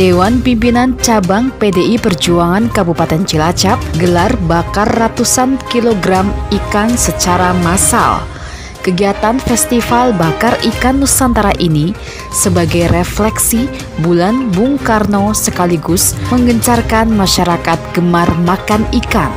Dewan Pimpinan Cabang PDI Perjuangan Kabupaten Cilacap gelar bakar ratusan kilogram ikan secara massal. Kegiatan Festival Bakar Ikan Nusantara ini sebagai refleksi bulan Bung Karno sekaligus menggencarkan masyarakat gemar makan ikan.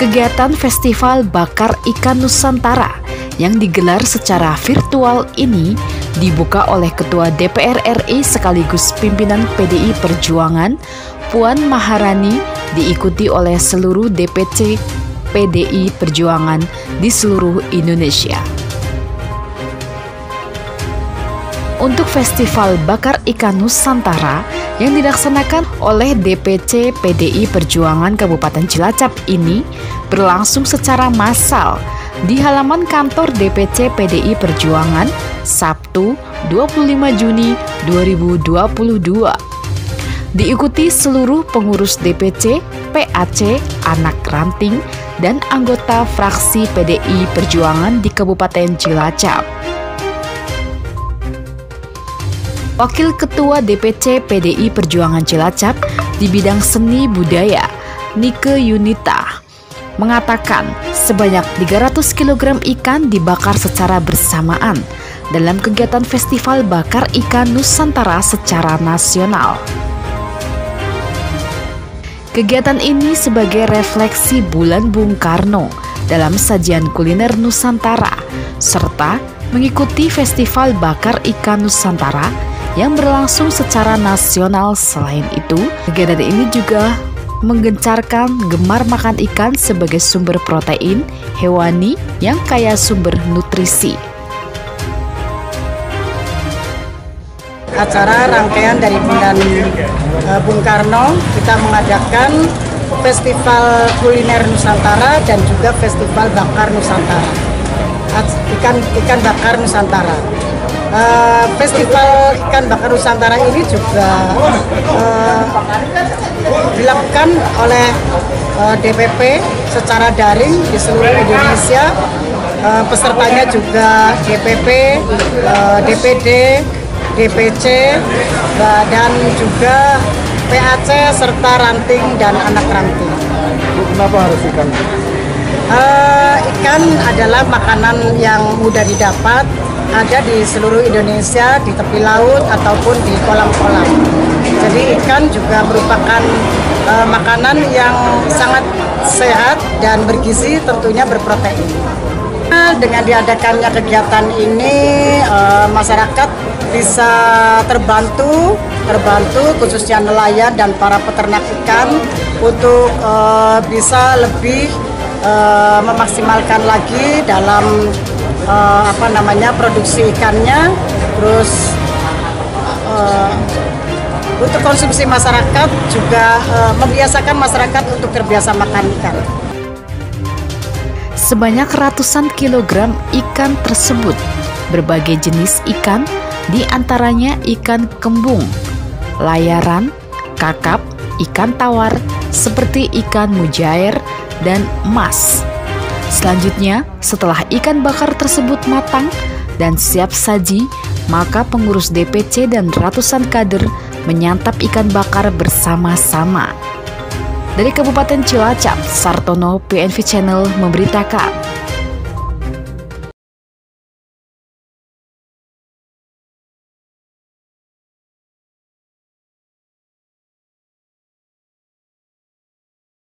Kegiatan Festival Bakar Ikan Nusantara yang digelar secara virtual ini dibuka oleh Ketua DPR RI sekaligus pimpinan PDI Perjuangan Puan Maharani diikuti oleh seluruh DPC PDI Perjuangan di seluruh Indonesia. Untuk Festival Bakar Ikan Nusantara yang dilaksanakan oleh DPC PDI Perjuangan Kabupaten Cilacap ini berlangsung secara massal di halaman kantor DPC PDI Perjuangan Sabtu 25 Juni 2022. Diikuti seluruh pengurus DPC, PAC, anak ranting, dan anggota fraksi PDI Perjuangan di Kabupaten Cilacap. Wakil Ketua DPC PDI Perjuangan Cilacap di bidang seni budaya, Nike Yunita, mengatakan sebanyak 300 kg ikan dibakar secara bersamaan dalam kegiatan Festival Bakar Ikan Nusantara secara nasional. Kegiatan ini sebagai refleksi bulan Bung Karno dalam sajian kuliner Nusantara serta mengikuti Festival Bakar Ikan Nusantara yang berlangsung secara nasional. Selain itu, kegiatan ini juga menggencarkan gemar makan ikan sebagai sumber protein hewani yang kaya sumber nutrisi. Acara rangkaian dari Bundan uh, Bung Karno, kita mengadakan Festival Kuliner Nusantara dan juga Festival Bakar Nusantara. Ikan ikan bakar Nusantara. Uh, Festival ikan bakar Nusantara ini juga uh, dilakukan oleh uh, eh, DPP secara daring di seluruh Indonesia. Uh, pesertanya juga DPP, uh, DPD, DPC, uh, dan juga PAC serta ranting dan anak ranting. Kenapa harus ikan? Uh, ikan adalah makanan yang mudah didapat, ada di seluruh Indonesia, di tepi laut ataupun di kolam-kolam. Jadi ikan juga merupakan uh, makanan yang sangat sehat dan bergizi tentunya berprotein. Dengan diadakannya kegiatan ini uh, masyarakat bisa terbantu terbantu khususnya nelayan dan para peternak ikan untuk uh, bisa lebih uh, memaksimalkan lagi dalam uh, apa namanya produksi ikannya terus uh, untuk konsumsi masyarakat juga uh, membiasakan masyarakat untuk terbiasa makan ikan. Sebanyak ratusan kilogram ikan tersebut, berbagai jenis ikan, di antaranya ikan kembung, layaran, kakap, ikan tawar, seperti ikan mujair, dan emas. Selanjutnya, setelah ikan bakar tersebut matang dan siap saji, maka pengurus DPC dan ratusan kader menyantap ikan bakar bersama-sama. Dari Kabupaten Cilacap, Sartono PNV Channel memberitakan.